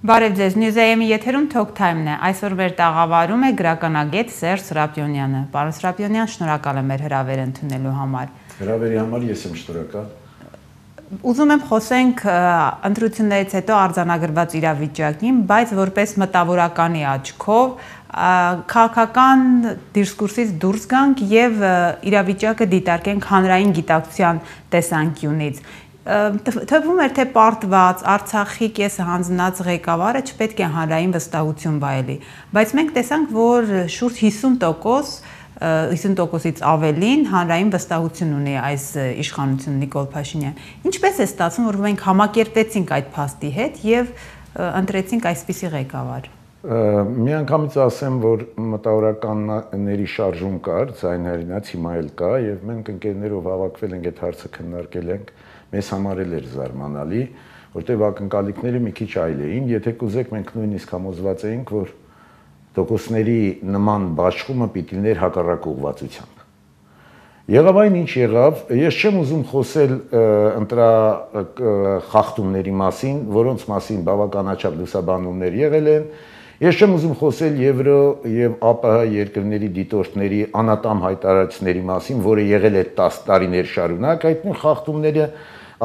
Բարև ձեզ, Նյուզեյեմի եթերում Talk Time-ն է։ Այսօր մեր տաղավարում է գրականագետ Սերժ Սրապյոնյանը։ Պարոն Սրապյոնյան, շնորհակալ եմ մեր հրավերը ընդունելու համար։ Հրավերի համար ես եմ շնորհակալ։ Ուզում եմ խոսենք ընտրություններից հետո արձանագրված իրավիճակին, բայց որպես մտավորականի աչքով քաղաքական դիսկուրսից դուրս գանք եւ իրավիճակը դիտարկենք հանրային գիտակցության տեսանկյունից թվում էր թե պարտված Արցախի կեսը հանձնած ղեկավարը չպետք է հանրային վստահություն վայելի բայց մենք տեսանք որ շուրջ 50% 50%-ից ավելին հանրային վստահություն ունի այս իշխանությունը Նիկոլ Փաշինյան։ Ինչպես է ստացվում, որ մենք համակերպեցինք այդ փաստի հետ եւ ընտրեցինք այսպիսի ղեկավար։ Մի անգամից ասեմ, որ մտավորականների շարժում կար, ցայն հերինաց հիմա էլ կա եւ մենք ընկերներով հավաքվել ենք այդ հարցը քննարկել ենք մեզ համար էլ էր զարմանալի, որտեղ ակնկալիքները մի քիչ այլ էին, եթե կուզեք մենք նույնիսկ համոզված էինք, որ տոկոսների նման բաշխումը պիտի ներ հակառակ ուղղվածությամբ։ Եղավ այն ինչ եղավ, ես չեմ ուզում խոսել ընտրա խախտումների մասին, որոնց մասին բավականաչափ լուսաբանումներ եղել են, Ես չեմ ուզում խոսել Եվրո եւ ԱՊՀ երկրների դիտորդների անատամ հայտարարությունների մասին, որը եղել է 10 տարիներ շարունակ, այդ նույն խախտումները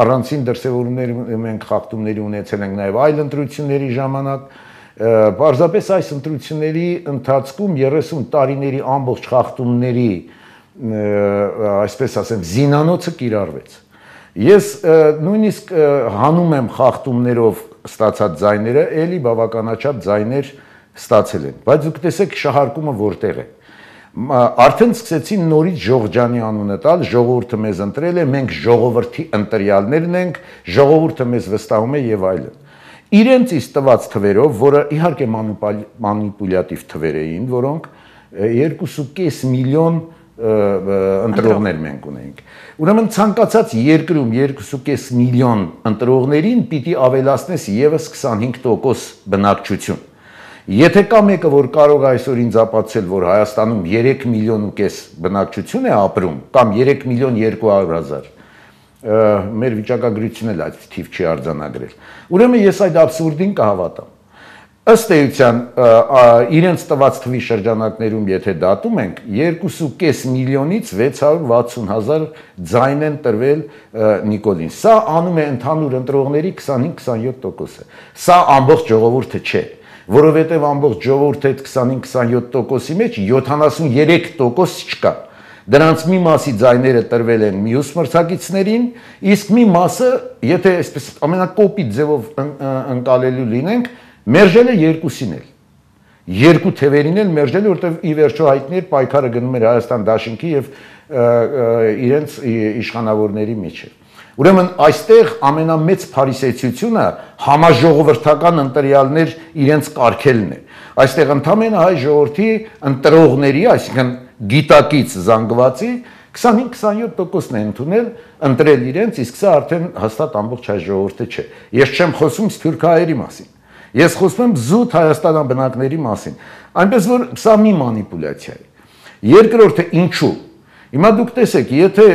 առանցին դրսևորումներ մենք խախտումների ունեցել ենք նաև այլ ընտրությունների ժամանակ Պարզապես այս ընտրությունների ընթացքում 30 տարիների ամբողջ խախտումների այսպես ասեմ զինանոցը կիրառվեց Ես նույնիսկ հանում եմ խախտումներով ստացած ձայները, ելի բավականաչափ ձայներ ստացել են, բայց դուք տեսեք շահարկումը որտեղ է արդեն սկսեցին նորից Ժողջանի անունը տալ, ժողովուրդը մեզ ընտրել է, մենք ժողովրդի ընտրյալներն ենք, ժողովուրդը մեզ վստահում է եւ այլն։ Իրենց իս տված թվերով, որը իհարկե մանիպուլյատիվ թվեր էին, որոնք 2.5 միլիոն ընտրողներ մենք ունենք։ Ուրեմն ցանկացած երկրում 2.5 միլիոն ընտրողներին պիտի ավելացնես եւս 25% բնակչություն Եթե կա մեկը, որ կարող այսօր ինձ ապացուցել, որ Հայաստանում 3 միլիոն ու կես բնակչություն է ապրում, կամ 3 միլիոն 200 հազար, մեր վիճակագրությունն էլ այդ թիվ չի արձանագրել։ Ուրեմն ես այդ абսուրդին կհավատամ։ Ըստ էության իրենց տված թվի շրջանակներում եթե դատում ենք 2.5 միլիոնից 660 հազար ձայն են տրվել Նիկոլին։ Սա անում է ընդհանուր ընտրողների 25-27%-ը։ Սա ամբողջ ժողովուրդը չէ որովհետև ամբողջ ժողովուրդի այդ 25-27%-ի մեջ 73% չկա։ Դրանց մի մասի ձայները տրվել են մյուս մրցակիցներին, իսկ մի մասը, եթե այսպես ամենակոպիտ ձևով ընկալելու լինենք, մերժել է երկուսին էլ երկու թևերին էլ մերժել որտեվ ի վերջո հայտնի էր պայքարը գնում էր Հայաստան դաշինքի եւ իրենց իշխանավորների միջեւ Ուրեմն այստեղ ամենամեծ փարիսեցությունը համաժողովրդական ընտրյալներ իրենց կարգելն է։ Այստեղ ընդամենը հայ ժողովրդի ընտրողների, այսինքն գիտակից զանգվածի 25-27%-ն է ընդունել ընտրել իրենց, իսկ սա արդեն հաստատ ամբողջ հայ ժողովուրդը չէ։ Ես չեմ խոսում սփյուռքահայերի մասին։ Ես խոսում եմ զուտ Հայաստան բնակների մասին։ Այնպես որ սա մի մանիպուլյացիա է։ Երկրորդը ինչու։ Հիմա դուք տեսեք, եթե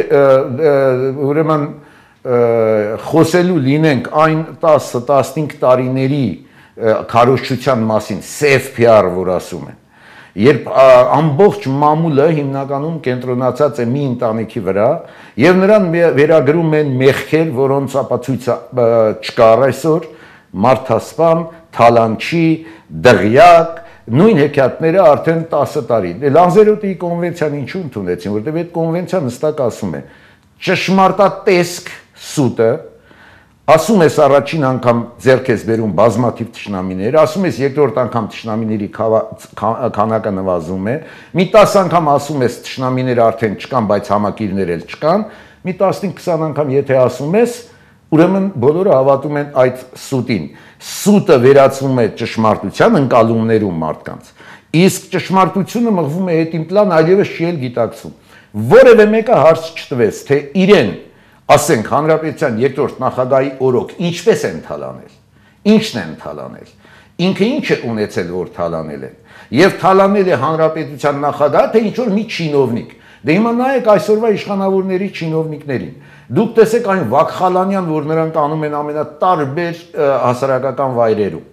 ուրեմն խոսելու լինենք այն 10-15 տարիների քարոշչության մասին, սև PR, որ ասում են, երբ ամբողջ մամուլը հիմնականում կենտրոնացած է մի ընտանիքի վրա եւ նրան վերագրում են մեղքեր, որոնց ապացույցը չկար այսօր, մարդասպան, թալանչի, դղյակ, նույն հեքիաթները արդեն 10 տարի։ Լանզերոտի կոնվենցիան ինչու ընդունեցին, որտեղ այդ կոնվենցիան հստակ ասում է ճշմարտատեսկ սուտը ասում ես առաջին անգամ ձերք ես բերում բազմաթիվ ճշնամիներ, ասում ես երկրորդ անգամ ճշնամիների քանակը նվազում է, մի 10 անգամ ասում ես ճշնամիները արդեն չկան, բայց համակիրներ էլ չկան, մի 15-20 անգամ եթե ասում ես, ուրեմն բոլորը հավատում են այդ սուտին։ Սուտը վերածվում է ճշմարտության ընկալումներում մարդկանց։ Իսկ ճշմարտությունը մղվում է հետին պլան, այլևս չի էլ գիտակցում։ Որևէ մեկը հարց չտվեց, թե իրեն ասենք հանրապետության երկրորդ նախագահի օրոք ինչպես են թալանել, ինչն են թալանել, ինքը ինչ է ունեցել, որ թալանել են, եւ թալանել է հանրապետության նախագահը, թե ինչ որ մի չինովնիկ։ Դե հիմա նայեք այսօրվա իշխանավորների չինովնիկներին։ Դուք տեսեք այն Վակխալանյան, որ նրանք անում են ամենատարբեր հասարակական վայրերում։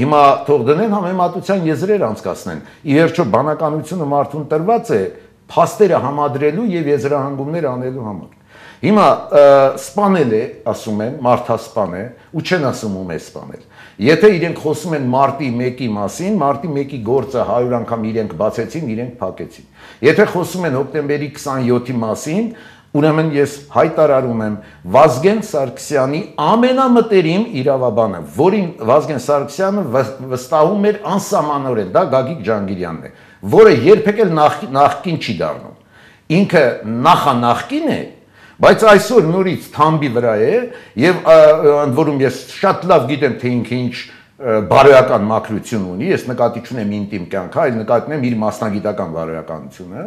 Հիմա թող դնեն համեմատության եզրեր անցկացնեն։ Ի վերջո բանականությունը մարդուն տրված է փաստերը համադրելու եւ եզրահանգումներ անելու համար։ Հիմա սպանել է, ասում են, մարդասպան է, ու չեն ասում ում է սպանել։ Եթե իրենք խոսում են մարտի 1-ի մասին, մարտի 1-ի գործը 100 անգամ իրենք բացեցին, իրենք փակեցին։ Եթե խոսում են հոկտեմբերի 27-ի մասին, Ուրեմն ես հայտարարում եմ Վազգեն Սարգսյանի ամենամտերիմ իրավաբանը, որին Վազգեն Սարգսյանը վստահում էր անսահմանորեն, դա Գագիկ Ջանգիրյանն է, որը երբեք էլ նախ, նախկին չի դառնում։ Ինքը նախանախկին է, բայց այսօր նորից թամբի վրա է եւ ընդ որում ես շատ լավ գիտեմ թե ինքը ինչ բարոյական մակրություն ունի, ես նկատի չունեմ ինտիմ կյանքը, այլ նկատի ունեմ իր մասնագիտական բարոյականությունը,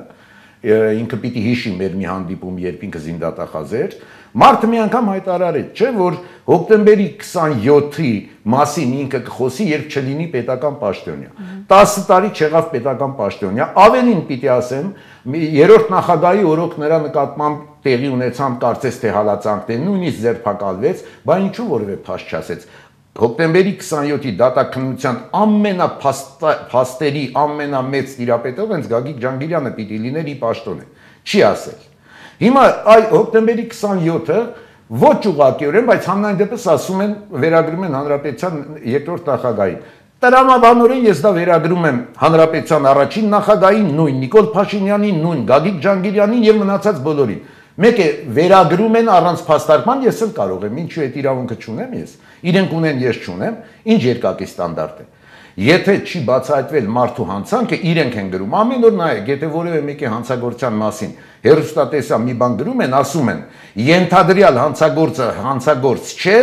ինքը պիտի հիշի մեր մի հանդիպում, երբ ինքը զինդատախազ էր, մարդը մի անգամ հայտարարեց, չէ, որ հոկտեմբերի 27-ի մասին ինքը կխոսի, երբ չլինի պետական պաշտոնյա։ 10 տարի չեղավ պետական պաշտոնյա, ավելին պիտի ասեմ, երրորդ նախագահի օրոք նրա նկատմամբ տեղի ունեցան կարծես թե հալածանքներ, նույնիսկ ձերբակալվեց, բա ինչու որևէ փաստ չասեց հոկտեմբերի 27-ի դատաքննության ամենափաստերի ամենամեծ տիրապետող հենց Գագիկ Ջանգիրյանը պիտի լիներ ի պաշտոնե։ Չի ասել։ Հիմա այ հոկտեմբերի 27-ը ոչ ուղղակիորեն, բայց համայն դեպս ասում են վերագրում են հանրապետության երկրորդ նախագահին։ Տրամաբանորեն ես դա վերագրում եմ հանրապետության առաջին նախագահին, նույն Նիկոլ Փաշինյանին, նույն Գագիկ Ջանգիրյանին եւ մնացած բոլորին։ Մեկ է վերագրում են առանց փաստարկման, ես էլ կարող եմ, ինչու այդ իրավունքը չունեմ ես։ Իրենք ունեն, ես չունեմ, ինչ երկակի ստանդարտ է։ Եթե չի բացահայտվել մարդու հանցանքը, իրենք են գրում։ Ամեն օր նայեք, եթե որևէ մեկի հանցագործության մասին հերոստատեսա մի բան գրում են, ասում են, ենթադրյալ հանցագործը հանցագործ չէ,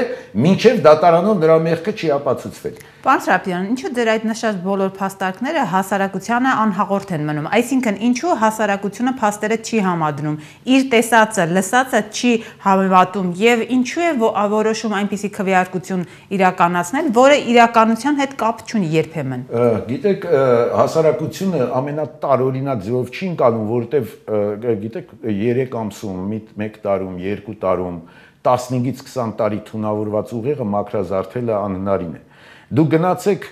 մինչև դատարանով նրա մեղքը չի ապացուցվել։ Պարոն Սրապյան, ինչու դեր այդ նշած բոլոր փաստարկները հասարակությանը անհաղորդ են մնում։ Այսինքն, ինչու հասարակությունը փաստերը չի համադրում, իր տեսածը, լսածը չի համեմատում եւ ինչու է որոշում այնպիսի քվեարկություն իրականացնել, որը իրականության հետ կապ չունի երբեմն։ Գիտեք, հասարակությունը ամենատարօրինակ ձևով չի ընկալում, որովհետեւ գիտեք 3 ամսում, 1 տարում, 2 տարում 15-ից 20 տարի թունավորված ուղեղը մակրազարթելը անհնարին է Դու գնացեք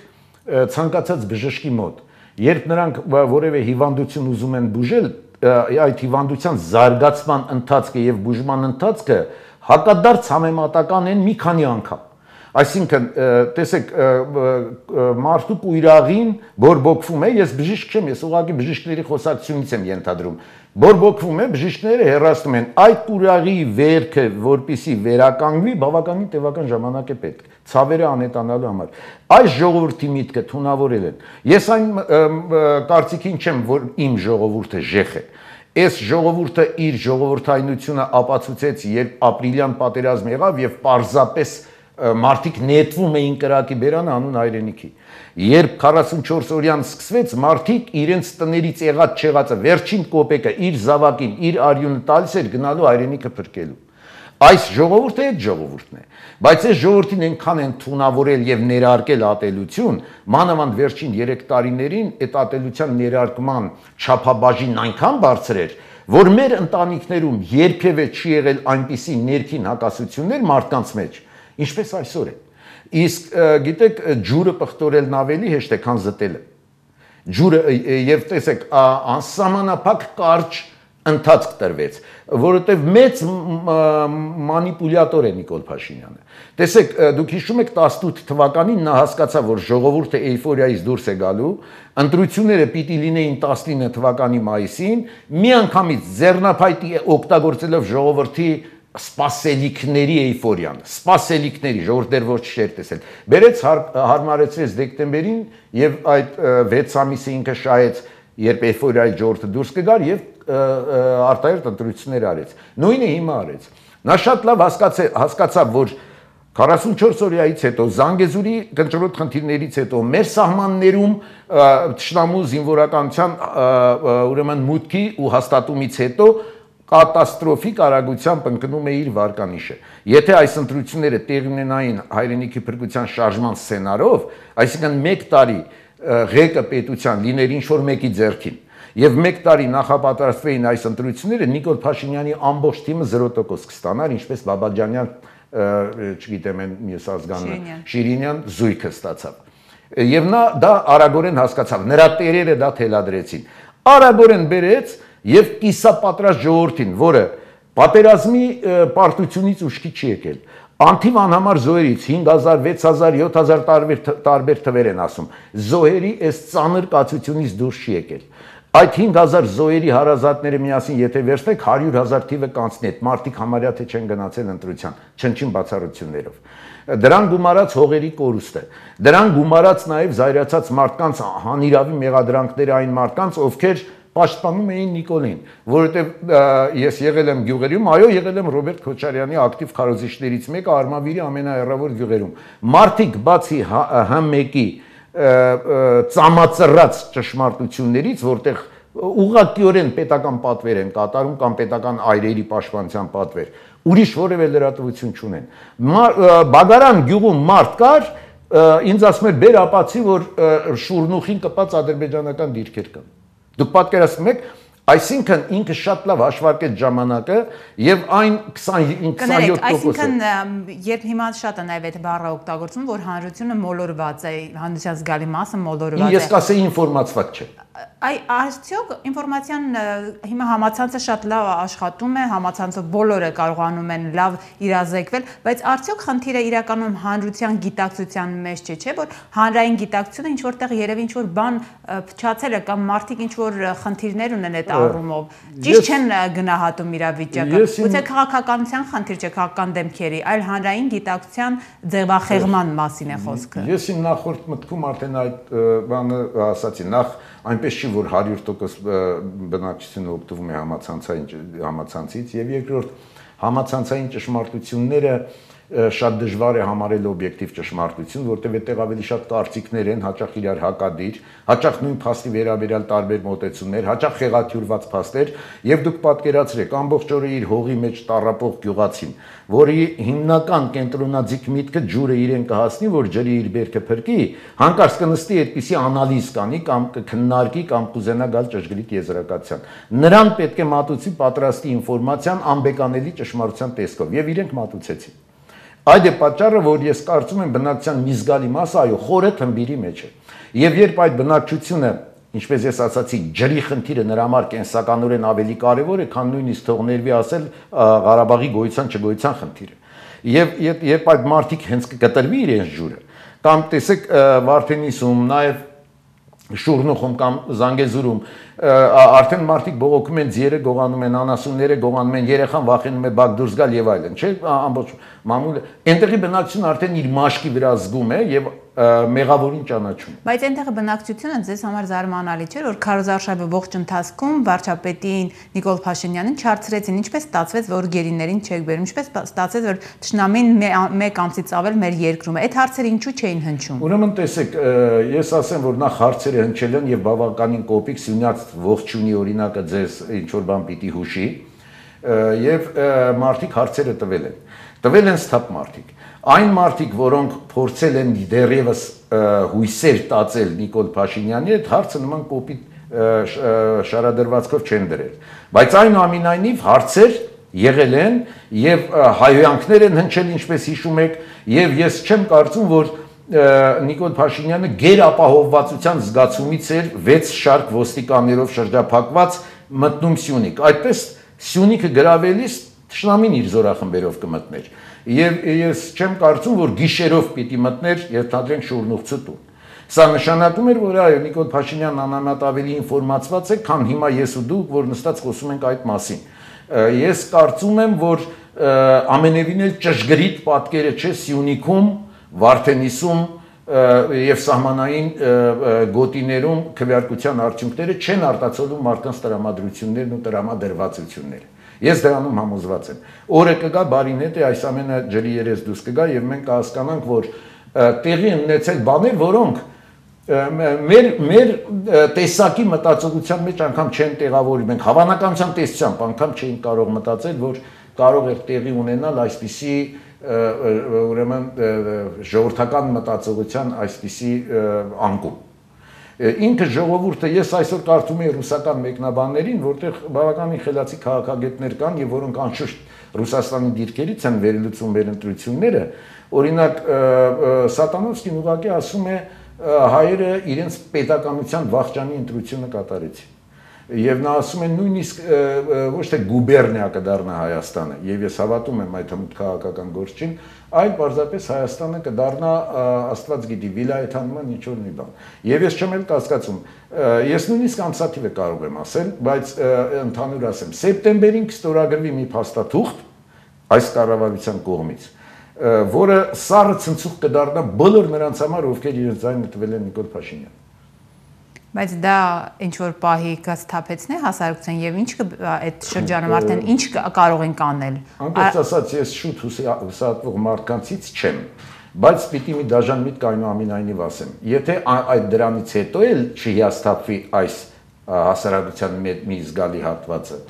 ցանկացած բժշկի մոտ, երբ նրանք որևէ հիվանդություն ուզում են բուժել, այդ հիվանդության զարգացման ընթացքը եւ բուժման ընթացքը հակադարձ համեմատական են մի քանի անգամ։ Այսինքն, տեսեք, մարդու կույրաղին բորբոքվում է, ես բժիշկ չեմ, ես ուղղակի բժիշկների խոսակցությունից եմ ենթադրում. Բորբոքվում է, բժիշկները հերացնում են այդ կուրաղի վերքը, որպիսի վերականգնվի, բավականին տևական ժամանակ է պետք ցավերը անետանալու համար։ Այս ժողովրդի միտքը թունավորել են։ Ես այն կարծիքին չեմ, որ իմ ժողովուրդը ժեխ է։ Այս ժողովուրդը իր ժողովրդայնությունը ապացուցեց, երբ ապրիլյան պատերազմ եղավ եւ պարզապես մարդիկ նետվում էին կրակի բերանը անուն հայրենիքի։ Երբ 44 օրյան սկսվեց, մարդիկ իրենց տներից եղած չեղածը վերջին կոպեկը իր զավակին, իր արյունը տալիս էր գնալու հայրենիքը փրկելու։ Այս ժողովուրդը այդ ժողովուրդն է, բայց այս ժողովրդին այնքան են թունավորել եւ ներարկել ատելություն, մանավանդ վերջին 3 տարիներին այդ ատելության ներարկման չափաբաժինն այնքան բարձր էր, որ մեր ընտանիքներում երբևէ չի եղել այնպիսի ներքին հակասություններ մարդկանց մեջ, ինչպես այսօր է։ Իսկ գիտեք, ջուրը պղտորելն ավելի հեշտ է, քան զտելը։ Ջուրը եւ տեսեք, անսահմանափակ կարճ ընթացք տրվեց, որովհետև մեծ մանիպուլյատոր է Նիկոլ Փաշինյանը։ Տեսեք, դուք հիշում եք 18 թվականին նա հասկացավ, որ ժողովուրդը էյֆորիայից դուրս է գալու, ընտրությունները պիտի լինեին 19 թվականի մայիսին, միանգամից ձեռնափայտի օգտագործելով ժողովրդի սպասելիքների էйֆորիան, սպասելիքների ժողովուրդներ ոչ չէր տեսել։ Բերեց հար, հարմարեցրեց դեկտեմբերին եւ այդ 6 ամիսը ինքը շահեց, երբ էйֆորիայի ժողովուրդը դուրս կգար եւ արտահերտ ընտրություններ արեց։ Նույնը հիմա արեց։ Նա շատ լավ հասկացավ, հասկացավ, որ 44 օրյայից հետո Զանգեզուրի կնճռոտ խնդիրներից հետո մեր սահմաններում ճշնամու զինվորականության ուրեմն մուտքի ու հաստատումից հետո կատաստրոֆիկ արագությամբ ընկնում է իր վարկանիշը։ Եթե այս ընտրությունները տեղի ունենային հայրենիքի փրկության շարժման սցենարով, այսինքն 1 տարի ղեկը պետության լիներ ինչ որ մեկի ձեռքին, եւ 1 տարի նախապատրաստվեին այս ընտրությունները, Նիկոլ Փաշինյանի ամբողջ թիմը 0% կստանար, ինչպես Բաբաջանյան, չգիտեմ, մյուս ազգանը, Շիրինյան զույգը ստացավ Եվ նա դա արագորեն հասկացավ։ Նրա տերերը դա թելադրեցին։ Արագորեն բերեց եւ կիսապատրաստ ժողովրդին, որը պատերազմի պարտությունից ուշքի չի եկել Անթիվ անհամար զոհերից 5000, 6000, 7000 տարբեր տարբեր թվեր են ասում։ Զոհերի այս ծանր կացությունից դուրս չի եկել։ Այդ 5000 զոհերի հարազատները միասին եթե վերցնեք 100.000 թիվը կանցնի այդ մարտիկ համարյա թե չեն գնացել ընտրության, չնչին բացառություններով։ Դրան գումարած հողերի կորուստը։ Դրան գումարած նաև զայրացած մարդկանց հանիրավի մեղադրանքները այն մարդկանց, ովքեր պաշտպանում էին Նիկոլին, որովհետև ես եղել եմ գյուղերում, այո, եղել եմ Ռոբերտ Քոչարյանի ակտիվ քարոզիչներից մեկը Արմավիրի ամենահեռավոր գյուղերում։ Մարտիկ բացի Հ1-ի ծամածռած ճշմարտություններից, որտեղ ուղղակիորեն պետական պատվեր են կատարում կամ պետական այրերի պաշտպանության պատվեր, ուրիշ որևէ լրատվություն չունեն։ Բագարան գյուղում մարդ կար, ինձ ասում էր բեր ապացի, որ շուրնուխին կպած ադրբեջանական դիրքեր կան։ Դուք պատկերացնում եք, Այսինքն ինքը շատ լավ հաշվարկեց ժամանակը եւ այն 25-27%։ Այսինքն երբ հիմա շատ է նաեւ այդ բառը օգտագործում, որ հանրությունը մոլորված է, հանրության զգալի մասը մոլորված է։ Ես կասեի ինֆորմացված չէ այ արդյոք ինֆորմացիան հիմա համացանցը շատ լավ աշխատում է, համացանցով բոլորը կարողանում են լավ իրազեկվել, բայց արդյոք խնդիրը իրականում հանրության գիտակցության մեջ չէ, չէ՞ որ հանրային գիտակցությունը ինչ որտեղ երևի ինչ որ բան փչացել է կամ մարդիկ ինչ որ խնդիրներ ունեն այդ առումով։ Ճիշտ չեն գնահատում իրավիճակը։ Գուցե քաղաքականության խնդիր չէ, քաղաքական դեմքերի, այլ հանրային գիտակցության ձևախեղման մասին է խոսքը։ Ես իմ նախորդ մտքում արդեն այդ բանը ասացի, նախ այնպես չի որ 100% բնակչությունը օգտվում է համացանցային համացանցից եւ երկրորդ համացանցային ճշմարտությունները շատ դժվար է համարել օբյեկտիվ ճշմարտություն, որտեղ այդտեղ ավելի շատ կարծիքներ են, հաճախ իրար հակադիր, հաճախ նույն փաստի վերաբերյալ տարբեր մոտեցումներ, հաճախ խեղաթյուրված փաստեր, եւ դուք պատկերացրեք ամբողջ օրը իր հողի մեջ տարապող գյուղացին, որի հիմնական կենտրոնաձիգ միտքը ջուրը իրեն կհասնի, որ ջրի իր բերքը փրկի, հանկարծ կնստի այդպիսի անալիզ կանի կամ կքննարկի կամ կուզենա գալ ճշգրիտ եզրակացության։ Նրան պետք է մատուցի պատրաստի ինֆորմացիան անբեկանելի ճշմարտության տեսքով եւ իրենք մատուցեցին։ Այդ է պատճառը, որ ես կարծում եմ բնակչության մի զգալի մասը այո, խորը թմբիրի մեջ է։ Եվ երբ այդ բնակչությունը, ինչպես ես ասացի, ջրի խնդիրը նրա համար կենսականորեն ավելի կարևոր է, քան նույնիսկ թողներվի ասել Ղարաբաղի գոյության չգոյության խնդիրը։ Եվ երբ այդ մարդիկ հենց կկտրվի իրենց ջուրը, կամ տեսեք Վարդենիսում, նաև Շուրնուխում կամ Զանգեզուրում արդեն մարդիկ բողոքում են ձիերը գողանում են, անասունները գողանում են, երեխան վախենում է բակ դուրս գալ եւ այլն, չէ՞, ամբողջ մամուլը այնտեղի բնակչությունը արդեն իր մաշկի վրա զգում է եւ մեղավորին ճանաչում։ Բայց այնտեղի բնակչությունը ձեզ համար զարմանալի չէ, որ Քարոզարշավը ողջ ընթացքում վարչապետին Նիկոլ Փաշինյանին չարցրեցին, ինչպես ստացվեց, որ գերիներին չեք բերում, ինչպես ստացվեց, որ ճշնամին մեկ ամսից ավել մեր երկրում է։ Այդ հարցերը ինչու չէին հնչում։ Ուրեմն տեսեք, ես ասեմ, որ նախ հարցերը հնչել են եւ բավականին կոպիկ սյունյաց ողջունի օրինակը ձեզ ինչ որ բան պիտի հուշի եւ մարդիկ հարցերը տվել են տվել են ստապ մարդիկ այն մարդիկ որոնք փորձել են դեռևս հույսեր տածել Նիկոլ Փաշինյանի այդ հարցը նման կոպիտ շարադրվածքով չեն դրել բայց այնուամենայնիվ հարցեր եղել են եւ հայոյանքներ են հնչել ինչպես հիշում եք եւ ես չեմ կարծում որ Նիկոլ Փաշինյանը գերապահովվածության զգացումից էր 6 շարք ոստիկաններով շրջափակված մտնում Սյունիք։ Այդպես Սյունիքը գրավելիս Տշնամին իր զորախմբերով կմտներ։ Եվ ես չեմ կարծում, որ գիշերով պիտի մտներ եւ թադրենք շուրնուղցու տուն։ Սա նշանակում էր, որ այո, Նիկոլ Փաշինյանն անամատ ավելի ինֆորմացված է, քան հիմա ես ու դուք, որ նստած խոսում ենք այդ մասին։ Ես կարծում եմ, որ ամենևին էլ ճշգրիտ պատկերը չէ Սյունիքում Վարդենիսում եւ սահմանային գոտիներում քվեարկության արդյունքները չեն արտացոլում մարդկանց տրամադրություններն ու տրամադրվածությունները։ Ես դրանում համոզված եմ։ Օրը կգա բարինետ է այս ամենը ջրի երես դուրս կգա եւ մենք կհասկանանք, որ տեղի ունեցել բաներ, որոնք մեր մեր տեսակի մտածողության մեջ անգամ չեն տեղավորի։ Մենք հավանականության տեսությամբ անգամ չէինք կարող մտածել, որ կարող է տեղի ունենալ այսպիսի ուրեմն ժողովրդական մտածողության այսպիսի անկում ինքը ժողովուրդը ես այսօր կարդում եմ ռուսական մեկնաբաններին, որտեղ բավականին խելացի քաղաքագետներ կան եւ որոնք անշուշտ Ռուսաստանի դիրքերից են վերելուծում մեր ընտրությունները, օրինակ Սատանովսկին ուղղակի ասում է հայերը իրենց պետականության վաղճանի ընտրությունը կատարեցին եւ նա ասում է նույնիսկ ոչ թե գուբերնիա կդառնա Հայաստանը եւ ես հավատում եմ այդ հմուտ քաղաքական գործին այլ պարզապես Հայաստանը կդառնա աստված գիտի վիլայեթանման ինչ որ մի բան եւ ես չեմ էլ կասկածում ես նույնիսկ ամսաթիվը կարող եմ ասել բայց ընդհանուր ասեմ սեպտեմբերին կստորագրվի մի փաստաթուղթ այս կառավարության կողմից որը սառը ցնցուղ կդառնա բոլոր նրանց համար ովքեր իրենց ձայնը տվել են Նիկոլ Փաշինյան Բայց դա ինչ որ պահի կստափեցնի հասարակության եւ ինչ այդ շրջանում արդեն ինչ կարող են կանել։ Անկեղծ ասած, ես շուտ հուսահատվող մարդկանցից չեմ, բայց պիտի մի դաժան միտք այնուամենայնիվ ասեմ։ Եթե այդ դրանից հետո էլ չհիասթափվի այս հասարակության մի զգալի հատվածը,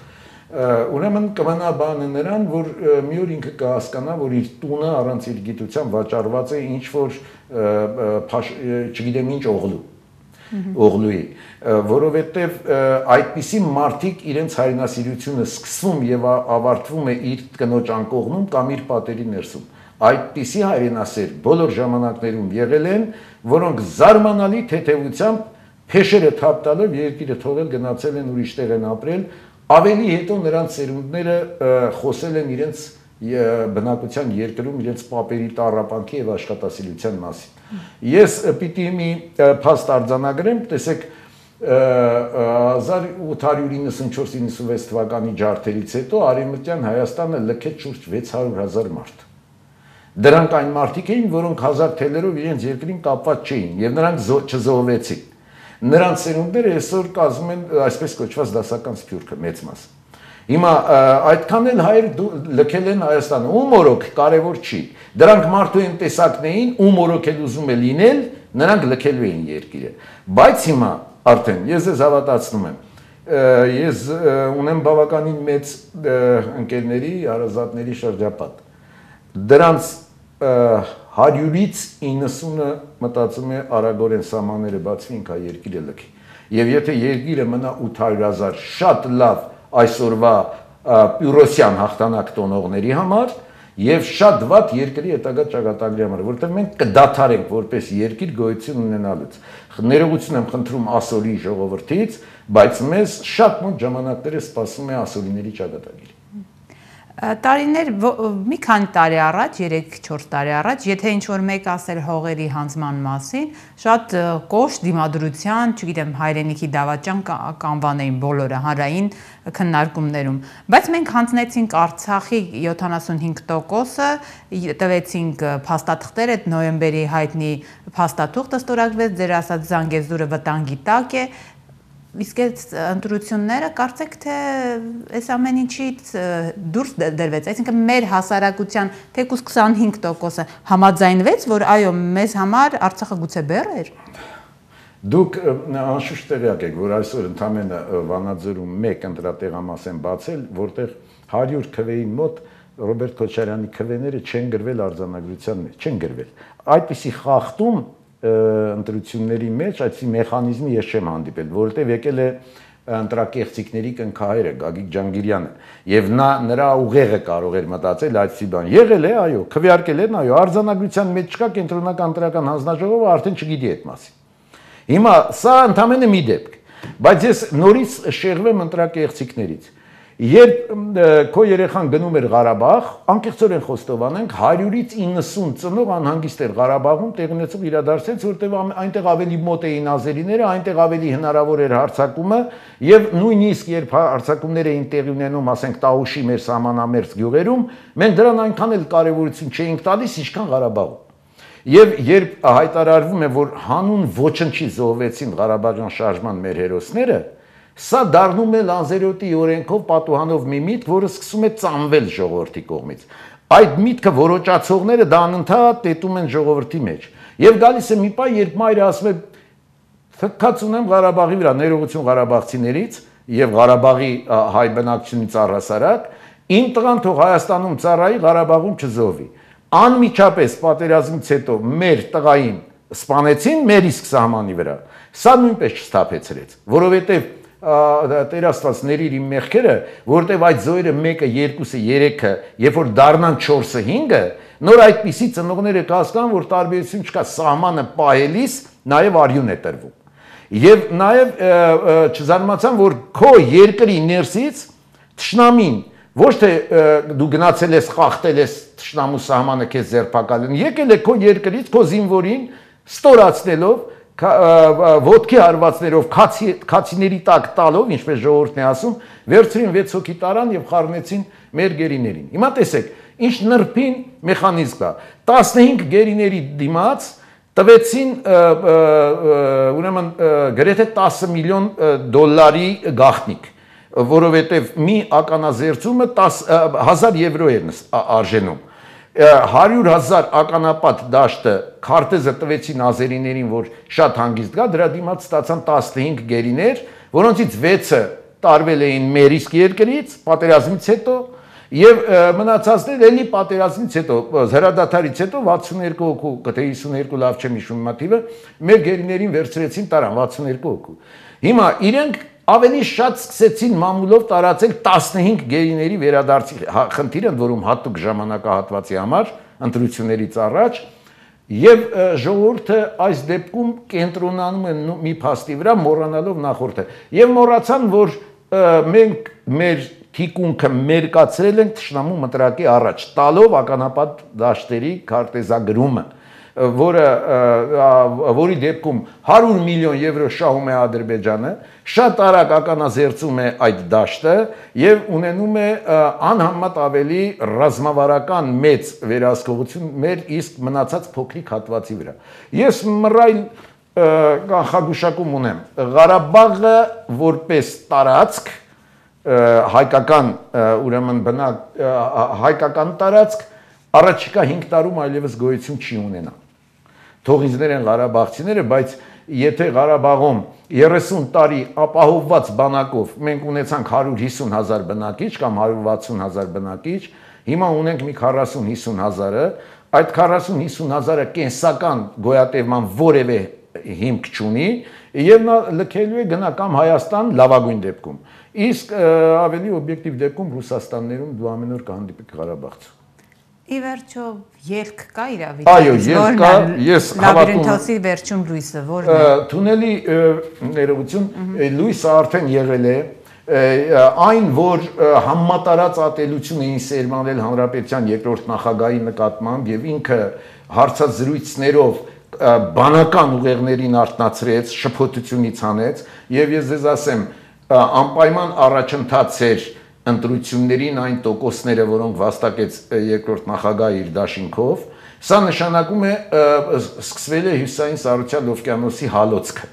ուրեմն կմնա բանը նրան, որ մի օր ինքը կհասկանա, որ իր տունը առանց իր գիտության վաճառված է ինչ որ չգիտեմ ինչ օղլու օղլուի, որովհետև այդպիսի մարդիկ իրենց հայրենասիրությունը սկսվում եւ ավարտվում է իր կնոջ անկողնում կամ իր պատերի ներսում։ Այդպիսի հայրենասեր բոլոր ժամանակներում եղել են, որոնք զարմանալի թեթևությամբ փեշերը թափ տալով երկիրը թողել գնացել են ուրիշ տեղ են ապրել, ավելի հետո նրանց ծերունդները խոսել են իրենց բնակության երկրում իրենց papերի տարապանքի եւ աշխատասիրության մասին։ Ես պիտի մի փաստ արձանագրեմ, տեսեք 1894-96 թվականի ջարդերից հետո Արևմտյան Հայաստանը լքեց շուրջ 600.000 մարդ։ Դրանք այն մարդիկ էին, որոնք հազար թելերով իրենց երկրին կապված չէին եւ նրանք չզոհվեցին։ Նրանց սերունդները այսօր կազմում են այսպես կոչված դասական սփյուռքը մեծ մասը։ Հիմա այդքան էլ հայեր լքել են Հայաստանը, ում օրոք կարևոր չի։ Դրանք մարդու են տեսակն էին, ում օրոք էլ ուզում է լինել, նրանք լքելու էին երկիրը։ Բայց հիմա արդեն ես ես հավատացնում եմ, ես ունեմ բավականին մեծ ընկերների, հարազատների շրջապատ։ Դրանց 100-ից 90-ը մտածում է արագորեն սահմանները բացվի ինքա երկիրը լքի։ Եվ եթե երկիրը մնա 800.000 շատ լավ այսօրվա Պյուրոսյան հաղթանակ տոնողների համար եւ շատ ված երկրի հետագա ճակատագրի համար, որովհետեւ մենք կդադարենք որպես երկիր գոյություն ունենալուց։ Ներողություն եմ խնդրում ասորի ժողովրդից, բայց մեզ շատ մոտ ժամանակները սպասում է ասորիների ճակատագիր տարիներ մի քանի տարի առաջ, 3-4 տարի առաջ, եթե ինչ որ մեկ ասել հողերի հանձման մասին, շատ կոշ դիմադրության, չգիտեմ, հայրենիքի դավաճան կանվանեին բոլորը հանրային քննարկումներում։ Բայց մենք հանձնեցինք Արցախի 75%-ը, տվեցինք փաստաթղթեր, այդ նոյեմբերի հայտնի փաստաթուղթը ստորագրվեց, ձեր ասած Զանգեզուրը վտանգի տակ է, Իսկ այդ ընտրությունները կարծեք թե այս ամեն ինչից դուրս դրվեց, այսինքն մեր հասարակության թեկուս 25%-ը համաձայնվեց, որ այո, մեզ համար Արցախը գուցե բեռ էր։ Դուք անշուշտ տեղյակ եք, որ այսօր ընդամենը Վանաձորում 1 ընտրատեղամաս են բացել, որտեղ 100 քվեին մոտ Ռոբերտ Քոչարյանի քվեները չեն գրվել արձանագրության մեջ, չեն գրվել։ Այդպիսի խախտում ընտրությունների մեջ այսի մեխանիզմի ես չեմ հանդիպել, որովհետև եկել է ընտրակեղծիկների կնքահայրը Գագիկ Ջանգիրյանը եւ նա նրա ուղեղը կարող էր մտածել այսի բան եղել է այո քվեարկել են այո արձանագրության մեջ չկա կենտրոնական ընտրական հանձնաժողովը արդեն չգիտի այդ մասին հիմա սա ընդամենը մի դեպք բայց ես նորից շեղվեմ ընտրակեղծիկներից Երբ քո երեխան գնում էր Ղարաբաղ, անկեղծորեն խոստովանենք 100-ից 90 ծնող անհանգիստ էր Ղարաբաղում տեղ ունեցող իրադարձից, որտեղ այնտեղ ավելի մոտ էին ազերիները, այնտեղ ավելի հնարավոր էր հարցակումը եւ նույնիսկ երբ հարցակումներ էին տեղի ունենում, ասենք Տաուշի մեր սահմանամերձ գյուղերում, մենք դրան այնքան էլ կարեւորություն չէինք տալիս, ինչքան Ղարաբաղում։ Եվ երբ հայտարարվում է, որ հանուն ոչնչի զոհվեցին Ղարաբաղյան շարժման մեր հերոսները, Սա դառնում է Լանզերոտի օրենքով պատուհանով մի միտք, որը սկսում է ծանվել ժողովրդի կողմից։ Այդ միտքը որոճացողները դա անընդհատ տետում են ժողովրդի մեջ։ Եվ գալիս է մի պահ, երբ մայրը ասում է թքած ունեմ Ղարաբաղի վրա ներողություն Ղարաբաղցիներից եւ Ղարաբաղի հայ բնակչությունից առհասարակ, իմ տղան թող Հայաստանում ծառայի Ղարաբաղում չզոհվի։ Անմիջապես պատերազմից հետո մեր տղային սպանեցին մեր իսկ սահմանի վրա։ Սա նույնպես չստափեցրեց, որովհետեւ տերաստված ների իմ մեղքերը, որտեվ այդ զոյրը 1-ը, 2-ը, 3-ը, երբ որ դառնան 4-ը, 5-ը, նոր այդպիսի ծնողները կհասկանան, որ տարբերություն չկա, սահմանը պահելիս նաև արյուն է տրվում։ Եվ նաև չզարմացան, որ քո երկրի ներսից ճշնամին ոչ թե դու գնացել ես խախտել ես ճշնամու սահմանը քեզ ձերբակալեն, եկել է քո երկրից քո զինվորին ստորացնելով ոտքի հարվածներով քացի քացիների տակ տալով, ինչպես ժողովուրդն է ասում, վերցրին 6 հոգի տարան եւ խառնեցին մեր գերիներին։ Հիմա տեսեք, ինչ նրբին մեխանիզմ կա։ 15 գերիների դիմաց տվեցին ուրեմն գրեթե 10 միլիոն դոլարի գաղտնիք, որովհետև մի ականազերծումը 10000 եվրո էր արժենում 100.000 ականապատ դաշտը քարտեզը տվեցին ազերիներին, որ շատ հանգիստ գա, դրա դիմաց ստացան 15 գերիներ, որոնցից 6-ը տարվել էին մեր իսկ երկրից, պատերազմից հետո, եւ մնացածները էլի պատերազմից հետո, հրադադարից հետո 62 հոգու, կթե 52 լավ չեմ հիշում մատիվը, մեր գերիներին վերցրեցին տարան 62 հոգու։ Հիմա իրենք ավելի շատ սկսեցին մամուլով տարածել 15 գերիների վերադարձի խնդիրը, որում հատուկ ժամանակահատվածի համար ընտրություններից առաջ եւ ժողովուրդը այս դեպքում կենտրոնանում է մի փաստի վրա մոռանալով նախորդը եւ մոռացան որ մենք մեր թիկունքը մերկացրել ենք ճշնամու մտրակի առաջ տալով ականապատ դաշտերի քարտեզագրումը որը որի դեպքում 100 միլիոն եվրո շահում է Ադրբեջանը, շատ արագ ականազերծում է այդ դաշտը եւ ունենում է անհամեմատ ավելի ռազմավարական մեծ վերահսկողություն մեր իսկ մնացած փոքրիկ հատվածի վրա։ Ես մռայլ կանխագուշակում ունեմ։ Ղարաբաղը որպես տարածք հայկական ուրեմն բնակ հայկական տարածք առաջիկա 5 տարում այլևս գոյություն չի ունենա թող ինձներ են Ղարաբաղցիները, բայց եթե Ղարաբաղում 30 տարի ապահովված բանակով մենք ունեցանք 150 հազար բնակիչ կամ 160 հազար բնակիչ, հիմա ունենք մի 40-50 հազարը, այդ 40-50 հազարը կենսական գոյատևման որևէ հիմք չունի եւ նա լքելու է գնա կամ Հայաստան լավագույն դեպքում իսկ ավելի օբյեկտիվ դեպքում Ռուսաստաններում դու ամեն օր կհանդիպի Ղարաբաղցու Ի վերջո ելք կա իրավիճակից։ Այո, ելք կա, ես հավատում եմ։ Լաբիրինթոսի վերջում լույսը ո՞րն է։ Թունելի ներողություն, լույսը արդեն եղել է այն որ համատարած ատելություն էին սերմանել հանրապետության երկրորդ նախագահի նկատմամբ եւ ինքը հարցազրույցներով բանական ուղեղներին արտնացրեց, շփոթությունից հանեց եւ ես ձեզ ասեմ անպայման առաջընթաց էր ընտրություններին այն տոկոսները, որոնք վաստակեց երկրորդ նախագահը իր դաշինքով, սա նշանակում է սկսվել է հյուսային սառության օվկիանոսի հալոցքը։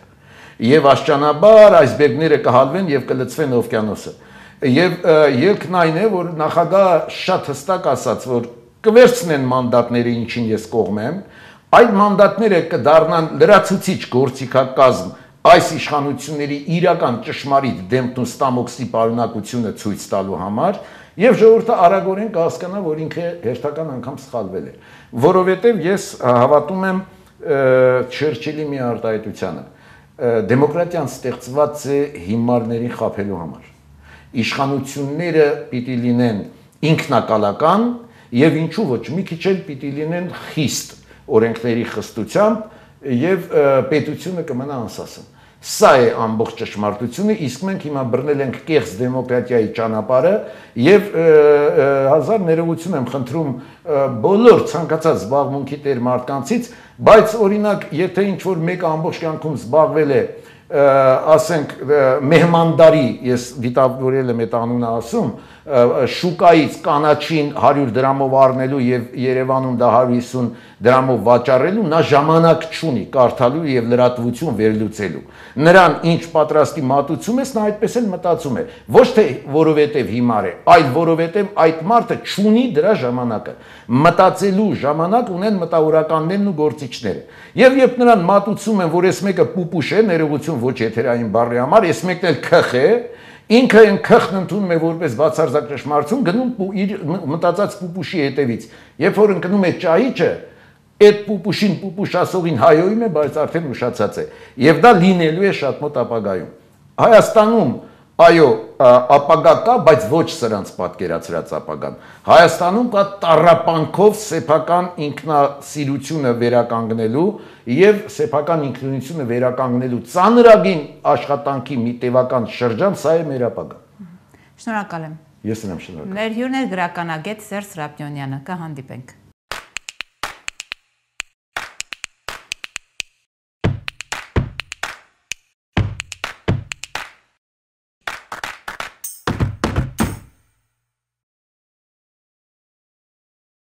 Եվ աշճանաբար այսբերգները կհալվեն եւ կլցվեն օվկիանոսը։ Եւ ելքն այն է, որ նախագահը շատ հստակ ասաց, որ կվերցնեն մանդատները, ինչին ես կողմ եմ, այդ մանդատները կդառնան լրացուցիչ գործիքակազմ այս իշխանությունների իրական ճշմարիտ դեմքն ու ստամոքսի պարունակությունը ցույց տալու համար եւ ժողովուրդը արագորեն կհասկանա, որ ինքը հերթական անգամ սխալվել է, որովհետեւ ես հավատում եմ Չերչիլի մի արտահայտությանը. դեմոկրատիան ստեղծված է հիմարներին խափելու համար իշխանությունները պիտի լինեն ինքնակալական եւ ինչու ոչ մի քիչ էլ պիտի լինեն խիստ օրենքների խստությամբ եւ պետությունը կմնա անսասան Սա է ամբողջ ճշմարտությունը, իսկ մենք հիմա բռնել ենք կեղծ դեմոկրատիայի ճանապարհը եւ հազար ներողություն եմ խնդրում բոլոր ցանկացած զբաղմունքի տեր մարդկանցից, բայց օրինակ, եթե ինչ որ մեկը ամբողջ կյանքում զբաղվել է ասենք մեհմանդարի, ես դիտավորել եմ այդ անունը ասում, շուկայից կանաչին 100 դրամով առնելու եւ Երևանում դա 150 դրամով վաճառելու, նա ժամանակ չունի կարդալու եւ լրատվություն վերլուծելու։ Նրան ինչ պատրաստի մատուցում ես, նա այդպես էլ մտածում է։ Ոչ թե որովհետեւ հիմար է, այլ որովհետեւ այդ մարդը չունի դրա ժամանակը։ Մտածելու ժամանակ ունեն մտավորականներն ու գործիչները։ Եվ երբ նրան մատուցում են, որ ես մեկը պուպուշ է, ներողություն ոչ եթերային բառի համար, ես մեկն էլ քխ է, ինքը այն քխն ընդունում է որպես բացարձակ ճշմարտություն, գնում իր մտածած պուպուշի հետևից։ Երբ որ ընկնում է ճահիճը, այդ պուպուշին պուպուշ ասողին հայոյում է, բայց արդեն ուշացած է։ Եվ դա լինելու է շատ մոտ ապագայում։ Հայաստանում այո, ապագա կա, բայց ոչ սրանց պատկերացրած ապագան։ Հայաստանում կա տարապանքով սեփական ինքնասիրությունը վերականգնելու եւ սեփական ինքնունությունը վերականգնելու ծանրագին աշխատանքի մի տևական շրջան, սա է մեր ապագան։ Շնորհակալ եմ։ Ես եմ շնորհակալ։ Մեր հյուրն է գրականագետ Սերժ Սրապյոնյանը։ Կհանդիպենք։